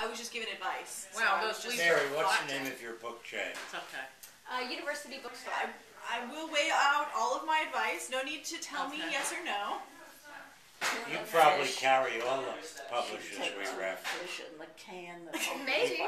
I was just giving advice. So Wow, I was just- just. Mary, what's the name of your book chain? It's okay. Uh, University Bookstore. I, I will weigh out all of my advice. No need to tell me yes or no. You probably carry all the publishers we reference. the can. the Maybe.